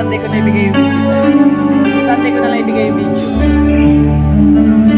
santai ko na ibigay yung video. Santai ko na lang ibigay yung video.